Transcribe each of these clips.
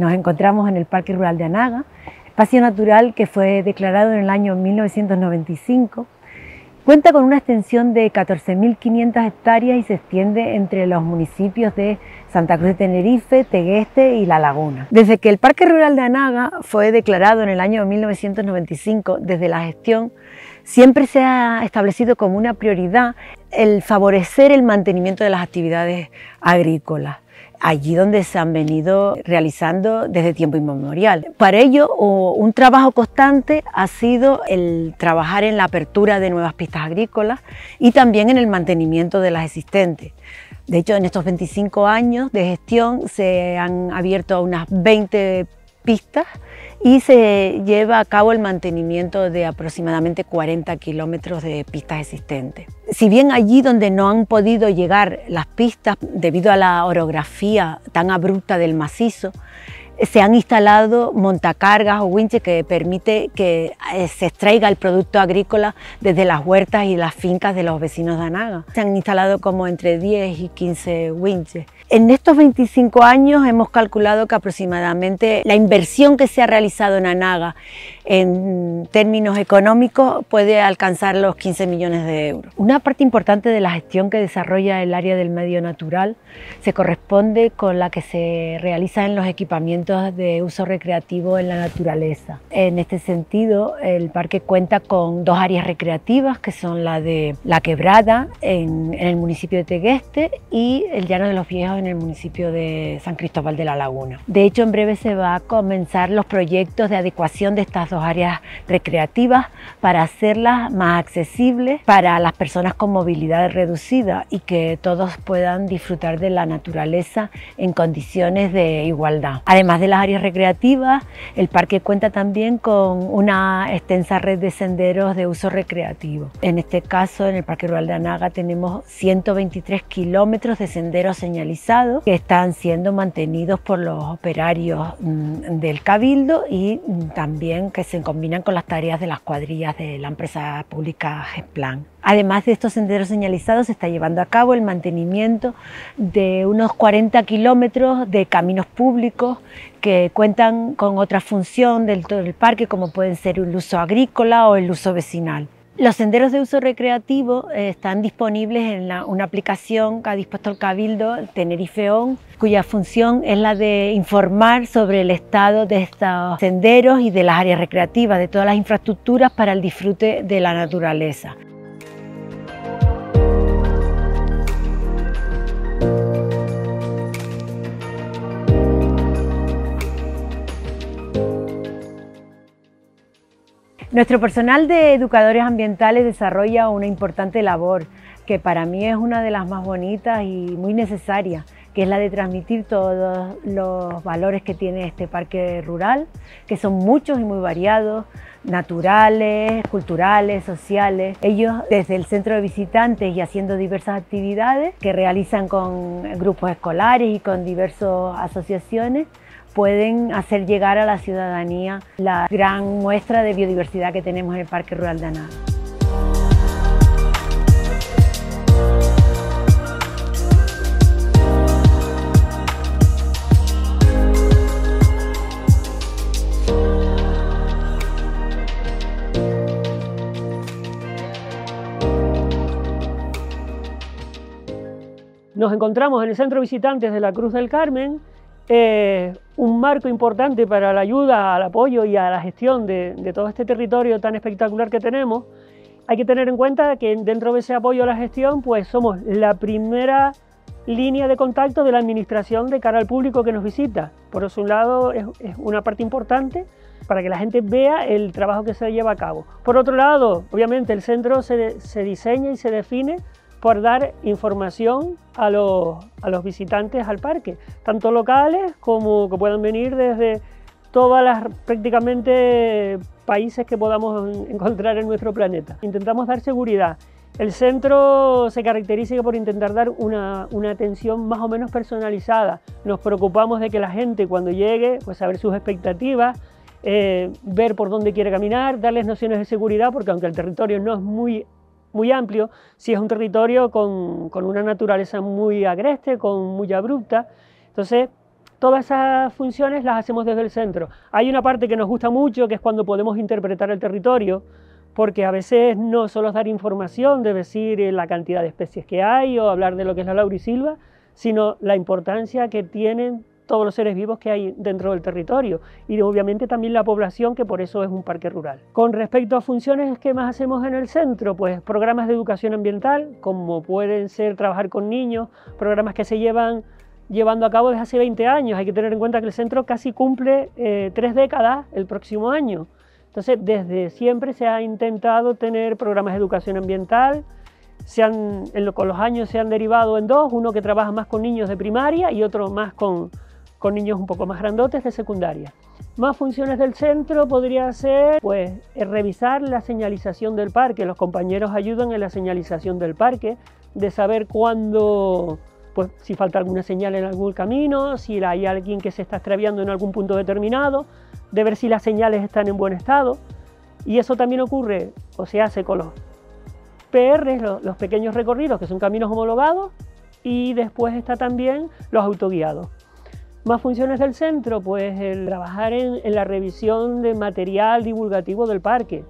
Nos encontramos en el Parque Rural de Anaga, espacio natural que fue declarado en el año 1995. Cuenta con una extensión de 14.500 hectáreas y se extiende entre los municipios de Santa Cruz de Tenerife, Tegueste y La Laguna. Desde que el Parque Rural de Anaga fue declarado en el año 1995, desde la gestión, siempre se ha establecido como una prioridad el favorecer el mantenimiento de las actividades agrícolas allí donde se han venido realizando desde tiempo inmemorial. Para ello, un trabajo constante ha sido el trabajar en la apertura de nuevas pistas agrícolas y también en el mantenimiento de las existentes. De hecho, en estos 25 años de gestión se han abierto unas 20 pistas y se lleva a cabo el mantenimiento de aproximadamente 40 kilómetros de pistas existentes. Si bien allí donde no han podido llegar las pistas debido a la orografía tan abrupta del macizo, se han instalado montacargas o winches que permite que eh, se extraiga el producto agrícola desde las huertas y las fincas de los vecinos de Anaga. Se han instalado como entre 10 y 15 winches. En estos 25 años hemos calculado que aproximadamente la inversión que se ha realizado en Anaga en términos económicos puede alcanzar los 15 millones de euros. Una parte importante de la gestión que desarrolla el área del medio natural se corresponde con la que se realiza en los equipamientos de uso recreativo en la naturaleza. En este sentido, el parque cuenta con dos áreas recreativas que son la de La Quebrada en, en el municipio de Tegueste y el Llano de los Viejos en el municipio de San Cristóbal de la Laguna. De hecho, en breve se va a comenzar los proyectos de adecuación de estas dos áreas recreativas para hacerlas más accesibles para las personas con movilidad reducida y que todos puedan disfrutar de la naturaleza en condiciones de igualdad. Además de las áreas recreativas, el parque cuenta también con una extensa red de senderos de uso recreativo. En este caso, en el Parque Rural de Anaga tenemos 123 kilómetros de senderos señalizados que están siendo mantenidos por los operarios mm, del Cabildo y mm, también que se combinan con las tareas de las cuadrillas de la empresa pública GESPLAN. Además de estos senderos señalizados, se está llevando a cabo el mantenimiento de unos 40 kilómetros de caminos públicos que cuentan con otra función del, del parque, como pueden ser el uso agrícola o el uso vecinal. Los senderos de uso recreativo eh, están disponibles en una aplicación que ha dispuesto el Cabildo, Tenerife On, cuya función es la de informar sobre el estado de estos senderos y de las áreas recreativas, de todas las infraestructuras para el disfrute de la naturaleza. Nuestro personal de educadores ambientales desarrolla una importante labor que para mí es una de las más bonitas y muy necesarias, que es la de transmitir todos los valores que tiene este parque rural, que son muchos y muy variados, naturales, culturales, sociales. Ellos desde el centro de visitantes y haciendo diversas actividades que realizan con grupos escolares y con diversas asociaciones, pueden hacer llegar a la ciudadanía la gran muestra de biodiversidad que tenemos en el Parque Rural de Anaga. Nos encontramos en el Centro Visitantes de la Cruz del Carmen, eh, un marco importante para la ayuda, al apoyo y a la gestión de, todo este territorio tan espectacular que tenemos, hay que tener en cuenta que dentro de ese apoyo a la gestión, pues somos la primera línea de contacto de la administración de cara al público que nos visita. Por eso, un lado, es, una parte importante para que la gente vea el trabajo que se lleva a cabo. Por otro lado, obviamente el centro se, se diseña y se define por dar información a los, a los visitantes al parque, tanto locales como que puedan venir desde todas las prácticamente países que podamos encontrar en nuestro planeta. Intentamos dar seguridad. El centro se caracteriza por intentar dar una, una, atención más o menos personalizada. Nos preocupamos de que la gente cuando llegue, pues saber sus expectativas, eh, ver por dónde quiere caminar, darles nociones de seguridad, porque aunque el territorio no es muy muy amplio, si es un territorio con, una naturaleza muy agreste, con muy abrupta. Entonces, todas esas funciones las hacemos desde el centro. Hay una parte que nos gusta mucho, que es cuando podemos interpretar el territorio, porque a veces no solo es dar información de decir la cantidad de especies que hay o hablar de lo que es la laurisilva, sino la importancia que tienen todos los seres vivos que hay dentro del territorio y obviamente también la población, que por eso es un parque rural. Con respecto a funciones que más hacemos en el centro, pues programas de educación ambiental, como pueden ser trabajar con niños, programas que se llevan llevando a cabo desde hace 20 años. Hay que tener en cuenta que el centro casi cumple eh, tres décadas el próximo año. Entonces, desde siempre se ha intentado tener programas de educación ambiental, se han, con los años se han derivado en dos, uno que trabaja más con niños de primaria y otro más con, con niños un poco más grandotes de secundaria. Más funciones del centro podría ser pues, eh, revisar la señalización del parque. Los compañeros ayudan en la señalización del parque, de saber cuándo, pues, si falta alguna señal en algún camino, si hay alguien que se está extraviando en algún punto determinado, de ver si las señales están en buen estado. Y eso también ocurre o se hace con los PR, los, pequeños recorridos, que son caminos homologados, y después está también los autoguiados. Más funciones del centro, pues el trabajar en, la revisión de material divulgativo del parque,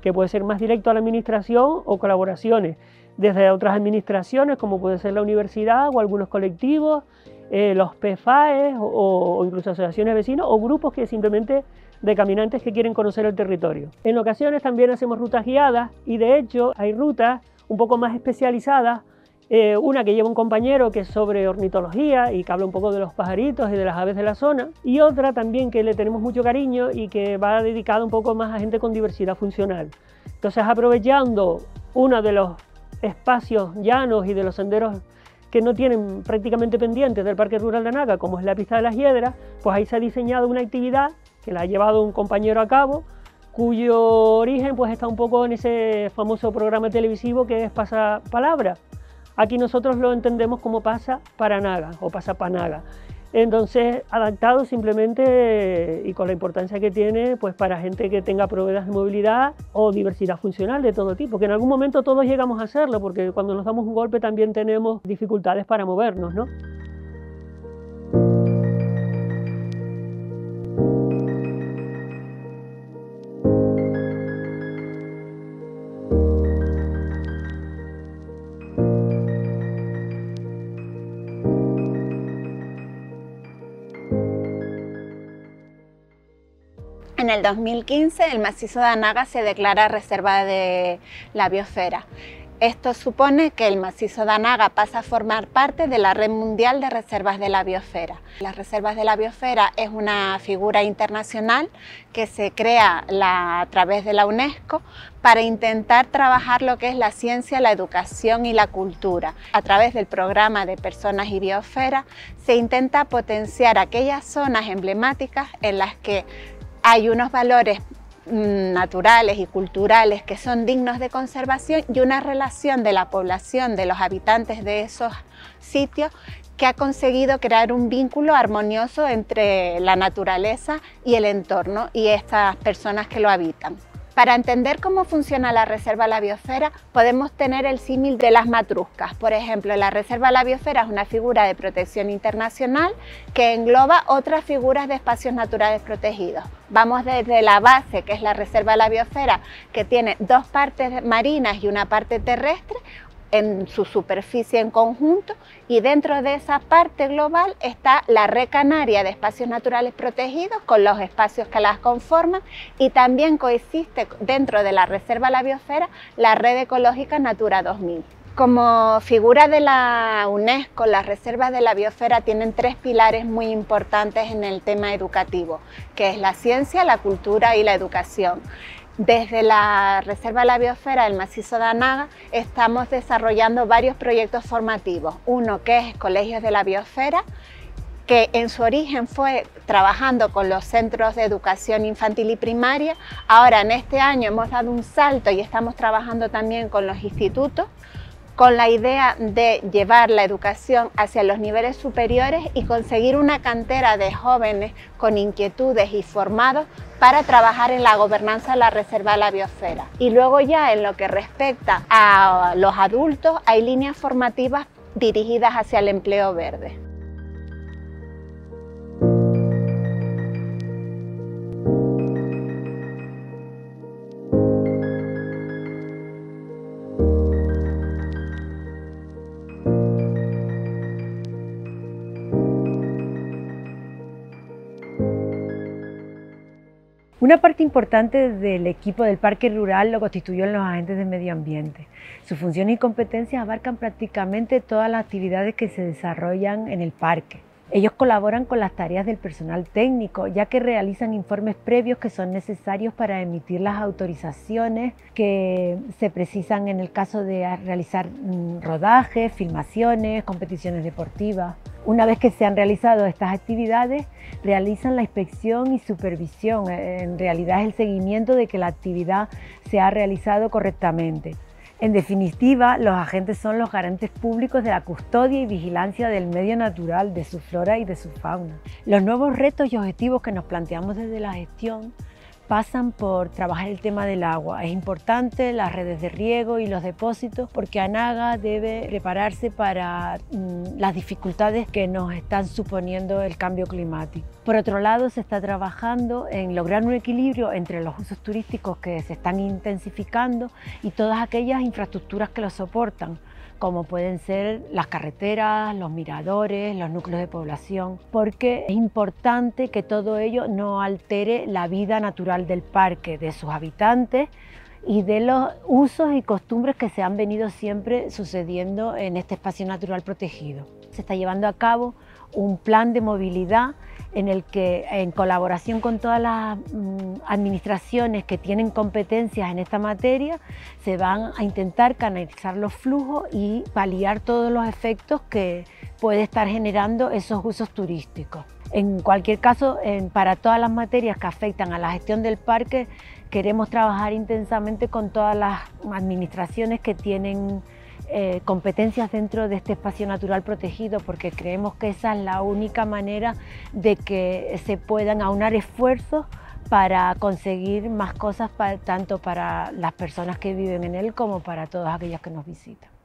que puede ser más directo a la administración o colaboraciones, desde otras administraciones como puede ser la universidad o algunos colectivos, eh, los PFAES o, incluso asociaciones de vecinos o grupos que simplemente de caminantes que quieren conocer el territorio. En ocasiones también hacemos rutas guiadas y de hecho hay rutas un poco más especializadas eh, una que lleva un compañero que es sobre ornitología y que habla un poco de los pajaritos y de las aves de la zona, y otra también que le tenemos mucho cariño y que va dedicada un poco más a gente con diversidad funcional. Entonces, aprovechando uno de los espacios llanos y de los senderos que no tienen prácticamente pendientes del Parque Rural de Naga, como es la pista de las hiedras, pues ahí se ha diseñado una actividad que la ha llevado un compañero a cabo, cuyo origen pues está un poco en ese famoso programa televisivo que es Pasapalabra, Aquí nosotros lo entendemos como pasa para naga o pasa panaga. Entonces, adaptado simplemente y con la importancia que tiene pues para gente que tenga problemas de movilidad o diversidad funcional de todo tipo, que en algún momento todos llegamos a hacerlo, porque cuando nos damos un golpe también tenemos dificultades para movernos, ¿no? En el 2015 el macizo de Anaga se declara reserva de la biosfera. Esto supone que el macizo de Anaga pasa a formar parte de la Red Mundial de Reservas de la Biosfera. Las Reservas de la Biosfera es una figura internacional que se crea a través de la UNESCO para intentar trabajar lo que es la ciencia, la educación y la cultura. A través del programa de Personas y Biosfera se intenta potenciar aquellas zonas emblemáticas en las que hay unos valores mm, naturales y culturales que son dignos de conservación y una relación de la población, de los habitantes de esos sitios que ha conseguido crear un vínculo armonioso entre la naturaleza y el entorno y estas personas que lo habitan. Para entender cómo funciona la Reserva La Biosfera, podemos tener el símil de las matruscas. Por ejemplo, la Reserva La Biosfera es una figura de protección internacional que engloba otras figuras de espacios naturales protegidos. Vamos desde la base, que es la Reserva La Biosfera, que tiene dos partes marinas y una parte terrestre, en su superficie en conjunto y dentro de esa parte global está la red canaria de espacios naturales protegidos con los espacios que las conforman y también coexiste dentro de la Reserva La Biosfera la red ecológica Natura 2000. Como figura de la UNESCO, las reservas de la biosfera tienen tres pilares muy importantes en el tema educativo, que es la ciencia, la cultura y la educación. Desde la Reserva de la Biosfera del Macizo de Anaga estamos desarrollando varios proyectos formativos. Uno que es Colegios de la Biosfera, que en su origen fue trabajando con los centros de educación infantil y primaria. Ahora en este año hemos dado un salto y estamos trabajando también con los institutos con la idea de llevar la educación hacia los niveles superiores y conseguir una cantera de jóvenes con inquietudes y formados para trabajar en la gobernanza de la Reserva de la Biosfera. Y luego ya en lo que respecta a los adultos hay líneas formativas dirigidas hacia el empleo verde. Una parte importante del equipo del Parque Rural lo constituyen los agentes de medio ambiente. Sus funciones y competencias abarcan prácticamente todas las actividades que se desarrollan en el parque. Ellos colaboran con las tareas del personal técnico, ya que realizan informes previos que son necesarios para emitir las autorizaciones que se precisan en el caso de realizar mm, rodajes, filmaciones, competiciones deportivas. Una vez que se han realizado estas actividades, realizan la inspección y supervisión. En realidad es el seguimiento de que la actividad se ha realizado correctamente. En definitiva, los agentes son los garantes públicos de la custodia y vigilancia del medio natural, de su flora y de su fauna. Los nuevos retos y objetivos que nos planteamos desde la gestión pasan por trabajar el tema del agua. Es importante las redes de riego y los depósitos porque Anaga debe prepararse para mm, las dificultades que nos están suponiendo el cambio climático. Por otro lado, se está trabajando en lograr un equilibrio entre los usos turísticos que se están intensificando y todas aquellas infraestructuras que los soportan como pueden ser las carreteras, los miradores, los núcleos de población, porque es importante que todo ello no altere la vida natural del parque, de sus habitantes y de los usos y costumbres que se han venido siempre sucediendo en este espacio natural protegido. Se está llevando a cabo un plan de movilidad en el que en colaboración con todas las mm, administraciones que tienen competencias en esta materia se van a intentar canalizar los flujos y paliar todos los efectos que puede estar generando esos usos turísticos. En cualquier caso, para todas las materias que afectan a la gestión del parque, queremos trabajar intensamente con todas las administraciones que tienen eh, competencias dentro de este espacio natural protegido porque creemos que esa es la única manera de que se puedan aunar esfuerzos para conseguir más cosas tanto para las personas que viven en él como para todas aquellas que nos visitan.